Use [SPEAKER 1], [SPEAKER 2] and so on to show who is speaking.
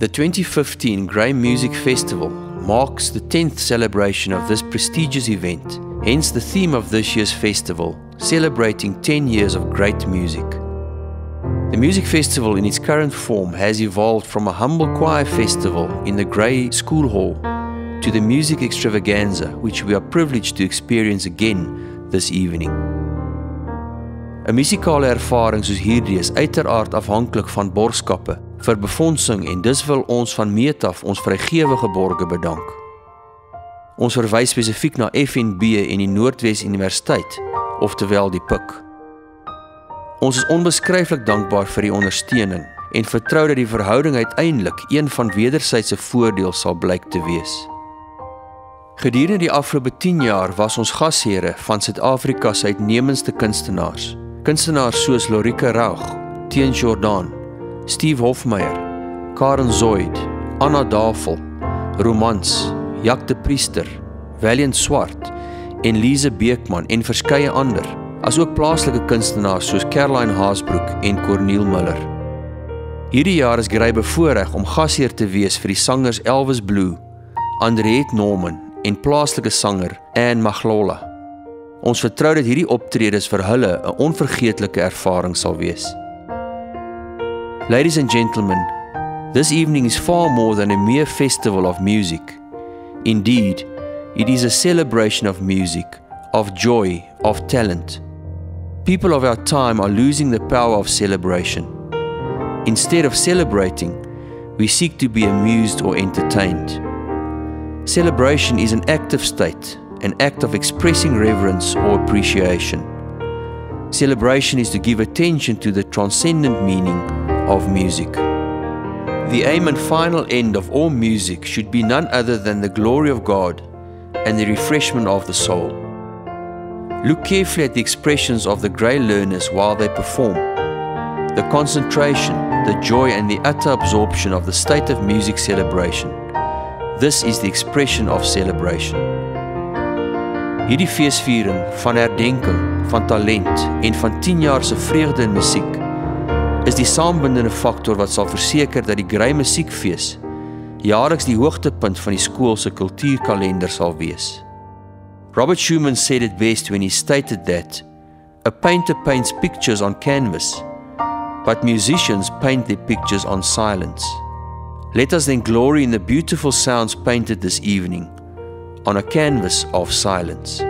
[SPEAKER 1] The 2015 Grey Music Festival marks the 10th celebration of this prestigious event, hence the theme of this year's festival, celebrating 10 years of great music. The music festival in its current form has evolved from a humble choir festival in the Grey School Hall to the music extravaganza which we are privileged to experience again this evening. 'n Musikale ervaring soos hierdie is uiteraard afhanklik van borgskappe vir befondsing en dis wil ons van meet af ons vrygewige borge bedank. Ons verwys spesifiek na FNB en die Noordwes Universiteit, oftewel die PUK. Ons is onbeskryflik dankbaar vir die ondersteuning en vertrou dat die verhouding uiteindelik een van wederwysige voordeel sal blyk te wees. Gedurende die afgelope 10 jaar was ons gasheere van Suid-Afrika se uitnemendste kunstenaars. Kunstenaars soos Lorika Raug, Teen Jordan, Steve Hofmeyer, Karen Zoid, Anna Davel, Romans, Jak de Priester, Valiant Swart en Lise Beekman en verskeie ander, asook plaaslike kunstenaars soos Caroline Haasbroek en Corneel Miller. Hierdie jaar is Grey bevoorreg om gasheer te wees vir die sangers Elvis Blue, Andreet Norman en plaaslike sanger Anne Maglola. Ons vertrou dat hierdie optredes vir hulle 'n onvergeetlike ervaring sal wees. Ladies and gentlemen, this evening is far more than a mere festival of music. Indeed, it is a celebration of music, of joy, of talent. People of our time are losing the power of celebration. Instead of celebrating, we seek to be amused or entertained. Celebration is an active state, an act of expressing reverence or appreciation. Celebration is to give attention to the transcendent meaning of music. The aim and final end of all music should be none other than the glory of God and the refreshment of the soul. Look carefully at the expressions of the grey learners while they perform. The concentration, the joy, and the utter absorption of the state of music celebration. This is the expression of celebration. Hierdie feesviering van herdenking, van talent en van 10 jaar se vreugde in musiek is die saambindende faktor wat sal verseker dat die Grey Musiekfees jaarliks die hoogtepunt van die skool se kultuurkalender sal wees. Robert Schumann said it best when he stated that a painter paints pictures on canvas, but musicians paint their pictures on silence. Let us then glory in the beautiful sounds painted this evening on a canvas of silence.